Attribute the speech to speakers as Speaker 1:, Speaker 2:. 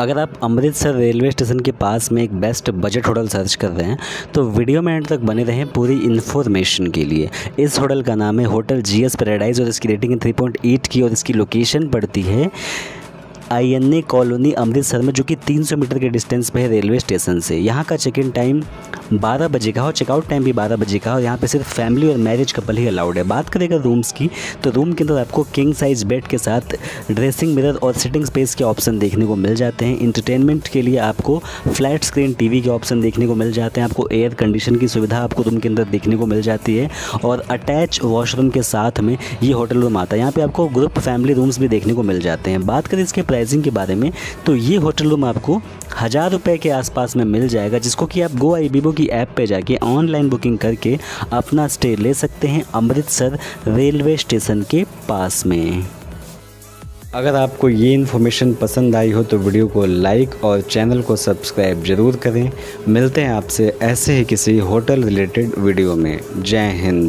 Speaker 1: अगर आप Amritsar railway station के पास में एक बेस्ट बजट होटल सर्च कर रहे हैं तो वीडियो में एंड तक बने रहें पूरी इन्फॉर्मेशन के लिए। इस होटल का नाम है होटल जी एस पैराडाइज और इसकी रेटिंग है थ्री पॉइंट एट की और इसकी लोकेशन पड़ती है आईएनए कॉलोनी अमृतसर में, जो कि 300 मीटर के डिस्टेंस पर है रेलवे स्टेशन से। यहाँ का चेक इन टाइम 12 बजे का और चेकआउट टाइम भी 12 बजे का और यहाँ पे सिर्फ़ फैमिली और मैरिज कपल ही अलाउड है। बात करें अगर रूम्स की तो रूम के अंदर आपको किंग साइज़ बेड के साथ ड्रेसिंग मिरर और सिटिंग स्पेस के ऑप्शन देखने को मिल जाते हैं। इंटरटेनमेंट के लिए आपको फ्लैट स्क्रीन टीवी के ऑप्शन देखने को मिल जाते हैं। आपको एयर कंडीशन की सुविधा आपको रूम के अंदर देखने को मिल जाती है। और अटैच वॉशरूम के साथ में ये होटल रूम आता है। यहाँ पर आपको ग्रुप फैमिली रूम्स भी देखने को मिल जाते हैं। बात करें इसके प्राइसिंग के बारे में तो ये होटल रूम आपको हज़ार रुपये के आसपास में मिल जाएगा, जिसको कि आप गो आई बीबो की ऐप पे जाके ऑनलाइन बुकिंग करके अपना स्टे ले सकते हैं अमृतसर रेलवे स्टेशन के पास में। अगर आपको ये इन्फॉर्मेशन पसंद आई हो तो वीडियो को लाइक और चैनल को सब्सक्राइब ज़रूर करें। मिलते हैं आपसे ऐसे ही किसी होटल रिलेटेड वीडियो में। जय हिंद।